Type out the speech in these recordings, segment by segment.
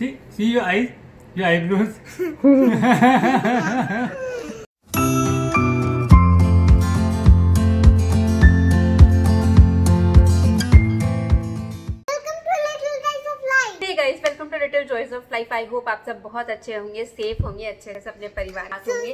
See, see your eyes, your eyebrows. Joys of life I hope आप सब बहुत अच्छे होंगे सेफ़ होंगे अच्छे से अपने परिवार के साथ होंगे।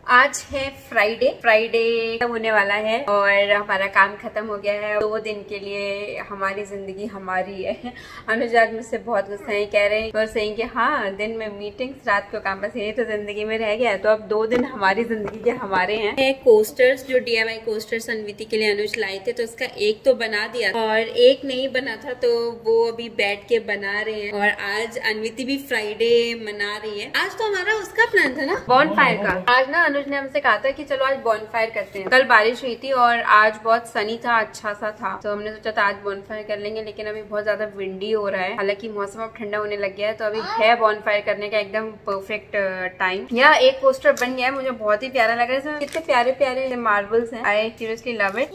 आज है फ्राइडे फ्राइडे खत्म होने वाला है और हमारा काम खत्म हो गया है। दो दिन के लिए हमारी ज़िंदगी हमारी है। अनुजात मुझसे बहुत गुस्सा है कह रहे हैं और सही कि हाँ दिन में मीटिंग्स रात को काम बस ये तो ज़िंदगी में रह गया है तो अब दो दिन हमारी ज़िंदगी के हमारे हैं। है कोस्टर्स जो डीएमआई कोस्टर्स अनविति के लिए अनुज लाए थे तो उसका एक तो बना दिया और एक नहीं बना था तो वो अभी बैठ के बना रहे हैं। और आज अनविति भी फ्राइडे मना रही है। आज तो हमारा उसका प्लान था ना? बॉन फायर का। आज ना अनुज ने हमसे कहा था कि चलो आज बॉन फायर करते हैं। कल बारिश हुई थी और आज बहुत सनी था अच्छा सा था। तो हमने सोचा था आज बॉन फायर कर लेंगे लेकिन अभी बहुत ज़्यादा विंडी हो रहा है। हालाँकि मौसम अब ठंडा होने लग गया है तो अभी है। बॉन फायर करने का एकदम परफेक्ट टाइम यह एक पोस्टर बन गया है मुझे बहुत ही प्यारा लग रहा है इसमें। कितने प्यारे प्यारे मार्बल्स हैं। आई सीरियसली लव इट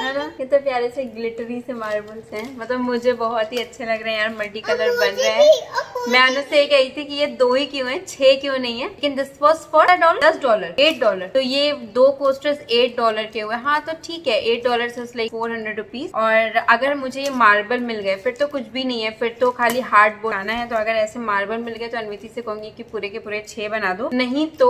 है ना? कितने प्यारे से ग्लिटरी से मार्बल्स हैं। मतलब मुझे बहुत ही अच्छे लग रहे हैं यार मल्टी कलर बन रहे हैं। मैं अनुज से कही थी कि ये दो ही क्यों है? छह क्यों नहीं है? लेकिन दिस वॉज़ फॉर डॉलर दस डॉलर एट डॉलर तो ये दो कोस्टर्स एट डॉलर के हुए हाँ। तो ठीक है एट डॉलर से लाइक फोर हंड्रेड रुपीज़ और अगर मुझे ये मार्बल मिल गए फिर तो कुछ भी नहीं है। फिर तो खाली हार्ड बोर्ड आना है। तो अगर ऐसे मार्बल मिल गए तो अनविति से कहूँगी की पूरे के पूरे छह बना दो। नहीं तो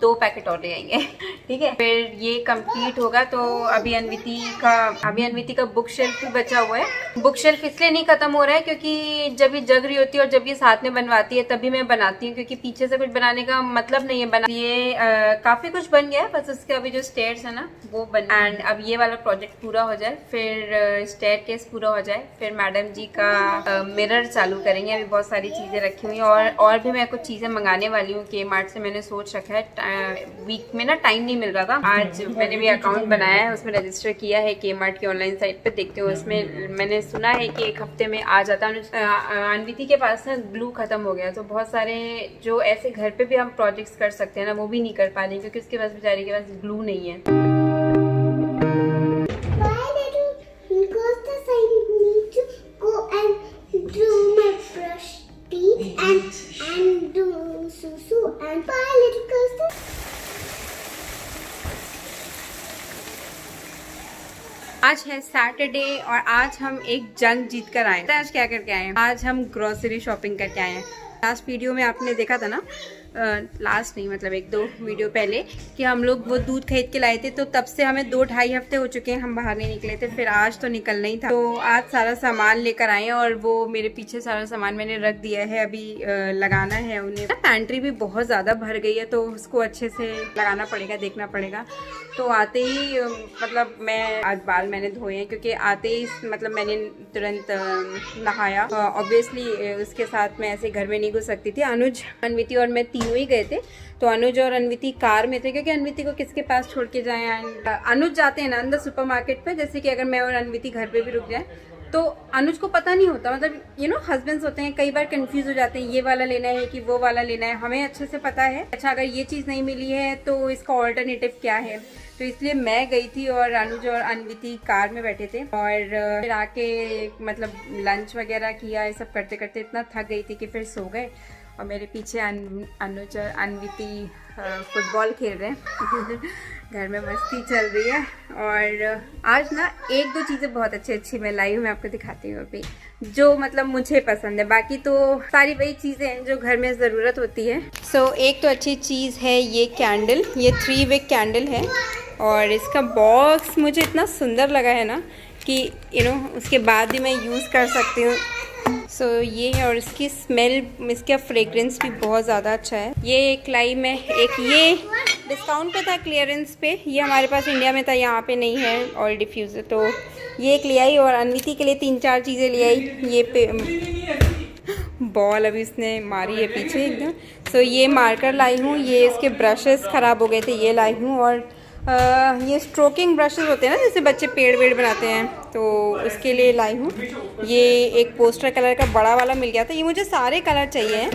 दो पैकेट और ले आएँगे। ठीक है? फिर ये कंप्लीट होगा तो अभी अनविति का अभी अनविति का बुक शेल्फ भी बचा हुआ है। बुक शेल्फ इसलिए नहीं खत्म हो रहा है क्योंकि जब ये जग रही होती है और जब ये साथ में बनवाती है तभी मैं बनाती हूँ क्योंकि पीछे से कुछ बनाने का मतलब नहीं है बना। ये आ, काफ़ी कुछ बन गया है बस उसके अभी जो स्टेयर्स है ना वो बन एंड अब ये वाला प्रोजेक्ट पूरा हो जाए फिर स्टेयर केस पूरा हो जाए फिर मैडम जी का मिरर चालू करेंगे। अभी बहुत सारी चीज़ें रखी हुई हैं और और भी मैं कुछ चीज़ें मंगाने वाली हूँ के मार्ट से मैंने सोच रखा है वीक में ना टाइम नहीं मिल रहा था। आज मैंने भी अकाउंट बनाया है, उसमें रजिस्टर किया है के मार्ट की ऑनलाइन साइट पे देखते हो उसमें मैंने सुना है कि एक हफ़्ते में आ जाता है। अनविति के पास ना ग्लू खत्म हो गया तो बहुत सारे जो ऐसे घर पे भी हम प्रोजेक्ट्स कर सकते हैं ना, वो भी नहीं कर पा रहे क्योंकि उसके पास बेचारी के पास ग्लू नहीं है। Do my brush teeth and and do susu and bye little coaster. आज है सैटरडे और आज हम एक जंग जीत कर आए आज क्या करके आए आज हम ग्रोसरी शॉपिंग करके आए हैं। लास्ट वीडियो में आपने देखा था ना? लास्ट नहीं मतलब एक दो वीडियो पहले, कि हम लोग वो दूध खरीद के लाए थे तो तब से हमें दो ढाई हफ़्ते हो चुके हैं हम बाहर नहीं निकले थे, फिर आज तो निकलना ही था। तो आज सारा सामान लेकर आए और वो मेरे पीछे सारा सामान मैंने रख दिया है, अभी लगाना है उन्हें। पैंट्री भी बहुत ज़्यादा भर गई है तो उसको अच्छे से लगाना पड़ेगा, देखना पड़ेगा। तो आते ही मतलब मैं, आज बाल मैंने धोए हैं, क्योंकि आते ही मतलब मैंने तुरंत नहाया। ऑब्वियसली उसके साथ मैं ऐसे घर में नहीं घुस सकती थी। अनुज, अनविति और मैं तीनों ही गए थे। तो अनुज और अनविति कार में थे, क्योंकि अनविति को किसके पास छोड़ के जाए? अनुज जाते हैं ना अंदर सुपर मार्केट पे, जैसे कि अगर मैं और अनविति घर पे भी रुक जाए तो अनुज को पता नहीं होता। मतलब यू नो हस्बैंड्स होते हैं, कई बार कंफ्यूज हो जाते हैं, ये वाला लेना है कि वो वाला लेना है। हमें अच्छे से पता है अच्छा अगर ये चीज़ नहीं मिली है तो इसका ऑल्टरनेटिव क्या है? तो इसलिए मैं गई थी और अनुज और अनविति कार में बैठे थे और फिर आके मतलब लंच वगैरह किया, ये सब करते करते इतना थक गई थी कि फिर सो गए। और मेरे पीछे अनुज और अनविति फुटबॉल खेल रहे हैं। घर में मस्ती चल रही है। और आज ना एक दो चीज़ें बहुत अच्छी अच्छी मैं लाई हूँ मैं आपको दिखाती हूँ अभी जो मतलब मुझे पसंद है। बाकी तो सारी वही चीज़ें हैं जो घर में ज़रूरत होती है। सो so, एक तो अच्छी चीज़ है ये कैंडल ये थ्री वे कैंडल है। और इसका बॉक्स मुझे इतना सुंदर लगा है ना कि यू नो उसके बाद भी मैं यूज़ कर सकती हूँ। सो so, ये है और इसकी स्मेल इसका फ्रेग्रेंस भी बहुत ज़्यादा अच्छा है। ये एक लाई में एक ये डिस्काउंट पे था क्लियरेंस पे। ये हमारे पास इंडिया में था यहाँ पे नहीं है ऑयल डिफ्यूज़र तो ये एक ले आई और अनविति के लिए तीन चार चीज़ें ले आई। ये पे बॉल अभी उसने मारी है पीछे एकदम। सो so, ये मार्कर लाई हूँ ये इसके ब्रशेस ख़राब हो गए थे ये लाई हूँ और आ, ये स्ट्रोकिंग ब्रशेस होते हैं ना जैसे बच्चे पेड़ वेड़ बनाते हैं तो उसके लिए लाई हूँ। ये एक पोस्टर कलर का बड़ा वाला मिल गया था। ये मुझे सारे कलर चाहिए हैं।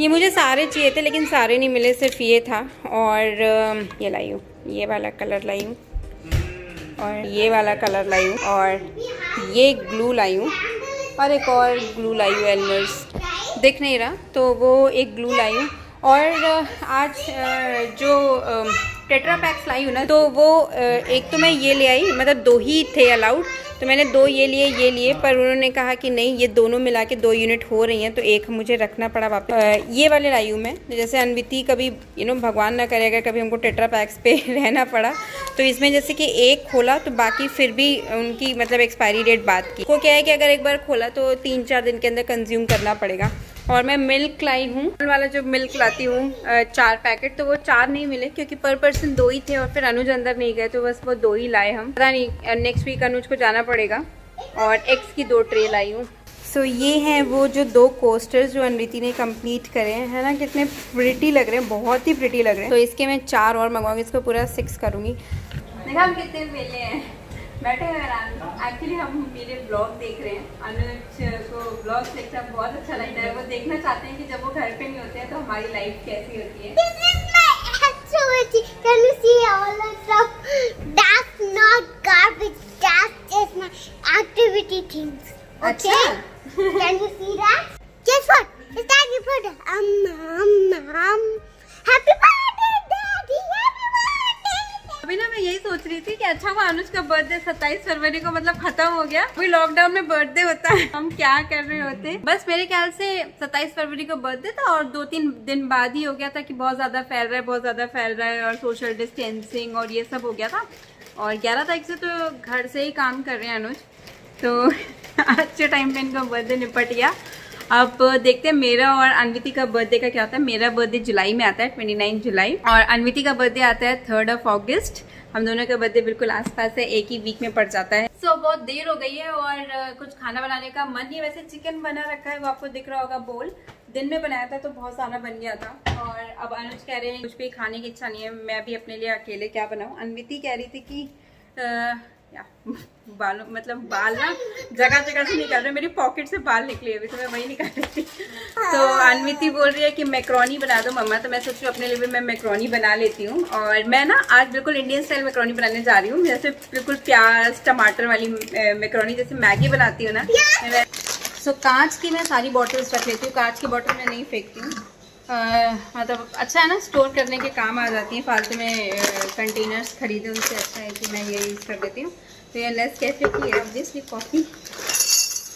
ये मुझे सारे चाहिए थे लेकिन सारे नहीं मिले सिर्फ़ ये था। और ये लाई हूँ। ये वाला कलर लाई हूँ। और ये वाला कलर लाई हूँ। और ये ग्लू लाई हूँ। और एक और ग्लू लाई हूँ एलमर्स दिख नहीं रहा तो वो एक ग्लू लाई हूँ। और आज जो टेट्रा पैक्स लाई हूँ ना तो वो एक तो मैं ये ले आई मतलब दो ही थे अलाउड तो मैंने दो ये लिए ये लिए, पर उन्होंने कहा कि नहीं, ये दोनों मिला के दो यूनिट हो रही हैं तो एक मुझे रखना पड़ा वापस। ये वाले लाई हूँ मैं, जैसे अनविति कभी यू नो भगवान ना करेगा कभी हमको टेट्रा पैक्स पे रहना पड़ा तो इसमें जैसे कि एक खोला तो बाकी फिर भी उनकी मतलब एक्सपायरी डेट बात की। वो क्या है कि अगर एक बार खोला तो तीन चार दिन के अंदर कंज्यूम करना पड़ेगा। और मैं मिल्क लाई हूँ। वाला जो मिल्क लाती हूँ चार पैकेट तो वो चार नहीं मिले क्योंकि पर पर्सन दो ही थे और फिर अनुज अंदर नहीं गए तो बस वो दो ही लाए हम। पता नहीं नेक्स्ट वीक अनुज को जाना पड़ेगा और एक्स की दो ट्रे लाई हूँ। सो so, ये हैं वो जो दो कोस्टर्स जो अनृति ने कंप्लीट करे हैं है ना? कितने प्रिटी लग रहे हैं बहुत ही प्रिटी लग रहे हैं। तो इसके मैं चार और मंगवाऊँगी इसको पूरा सिक्स करूँगी। देखा हम कितने मिले हैं। बैठे हैं आराम एक्चुअली हम मेरे ब्लॉग देख रहे हैं अनुज को ब्लॉग देखना बहुत अच्छा लगता है वो देखना चाहते हैं कि जब वो घर पे नहीं होते हैं तो हमारी लाइफ कैसी होती है This is my activity. Can you see all the stuff? That's not garbage. That's just my activity things. Okay? Can you see that? Guess what? It's time you put um um um. Happy birthday, रही थी कि अच्छा वो अनुज का birthday सत्ताईस फरवरी को मतलब खत्म हो गया। अभी लॉकडाउन में बर्थडे होता है, हम क्या कर रहे होते? बस मेरे ख्याल से सत्ताईस फरवरी को बर्थडे था और दो तीन दिन बाद ही हो गया था कि बहुत ज़्यादा फैल रहा है, बहुत ज़्यादा फैल रहा है और सोशल डिस्टेंसिंग और ये सब हो गया था। और ग्यारह तारीख से तो घर से ही काम कर रहे हैं अनुज। तो के टाइम पे इनका बर्थडे निपट गया। अब देखते हैं मेरा और अनविति का बर्थडे का क्या होता है? मेरा बर्थडे जुलाई में आता है ट्वेंटी नाइन जुलाई। और अनविति का बर्थडे आता है थर्ड ऑफ़ ऑगस्ट हम दोनों का बर्थडे बिल्कुल आसपास है एक ही वीक में पड़ जाता है। सो so, बहुत देर हो गई है और कुछ खाना बनाने का मन नहीं वैसे चिकन बना रखा है वो आपको दिख रहा होगा बोल दिन में बनाया था तो बहुत सारा बन गया था। और अब अनुज कह रहे हैं कुछ भी खाने की इच्छा नहीं है मैं भी अपने लिए अकेले क्या बनाऊँ? अनविति कह रही थी कि आ, या बालों मतलब बाल ना जगह जगह से निकल रहे मेरी पॉकेट से बाल निकले अभी तो मैं वही निकाल रही थी। तो अनमिति बोल रही है कि मैक्रोनी बना दो मम्मा तो मैं सोच रही हूँ अपने लिए भी मैं मैक्रोनी बना लेती हूँ। और मैं ना आज बिल्कुल इंडियन स्टाइल मैक्रोनी बनाने जा रही हूँ। जैसे बिल्कुल प्याज टमाटर वाली मैक्रोनी जैसे मैगी बनाती हूँ ना सो कांच की मैं सारी बॉटल्स रख लेती हूँ कांच की बॉटल मैं नहीं फेंकती हूँ। मतलब अच्छा है ना स्टोर करने के काम आ जाती हैं फालतू में कंटेनर्स खरीदे उनसे अच्छा है कि मैं ये यूज़ कर देती हूँ। तो ये लेस कैफ़े की है ऑब्वियसली कॉफ़ी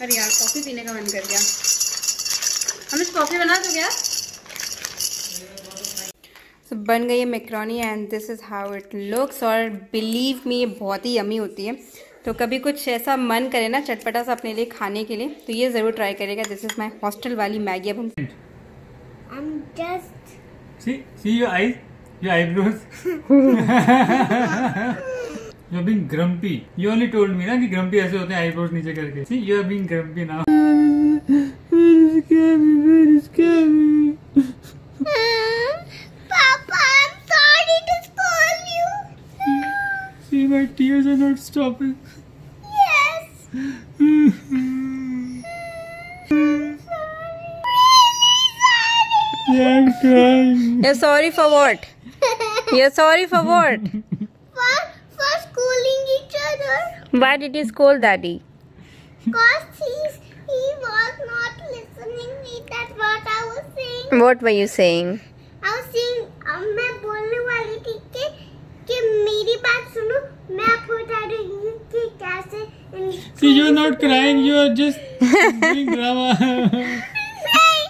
अरे यार कॉफ़ी पीने का मन कर गया। हम इस कॉफ़ी बना दो क्या so, बन गई है macaroni and this is how it looks और बिलीव मी ये बहुत ही यमी होती है। तो कभी कुछ ऐसा मन करे ना चटपटा सा अपने लिए खाने के लिए तो ये ज़रूर ट्राई करेगा दिस इज़ माई हॉस्टल वाली मैगी। अब हम I'm just. See, see your eyes, your eyebrows. You're being grumpy. You only told me ना कि grumpy ऐसे होते हैं eyebrows नीचे करके. See, you're being grumpy now. Very scary, very scary. Papa, I'm sorry to scold you. See, my tears are not stopping. I'm crying. You're sorry for what? You're sorry for what? For, for schooling each other. Why did you scold daddy? Because he's, he was not listening me. That's what I was saying. What were you saying? I was saying, अब मैं बोलने वाली थी कि कि मेरी बात सुनो मैं आपको बता रही हूँ कि कैसे See, you're not crying. You are just doing drama.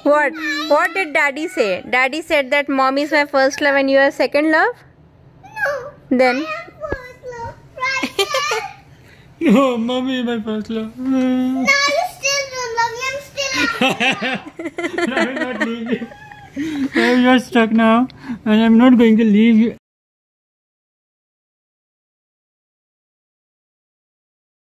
What? What did daddy say? Daddy said that mom is my first love and you are second love? No. Then? I am first love. Right no, mommy is my first love. No, you still don't love me. I'm still I will not leave you. You're stuck now, and I'm not going to leave you